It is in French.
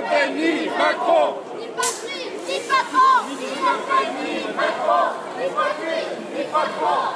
Béni Macron. Ni patrie, ni patron Ni Macron Ni patrie, ni patron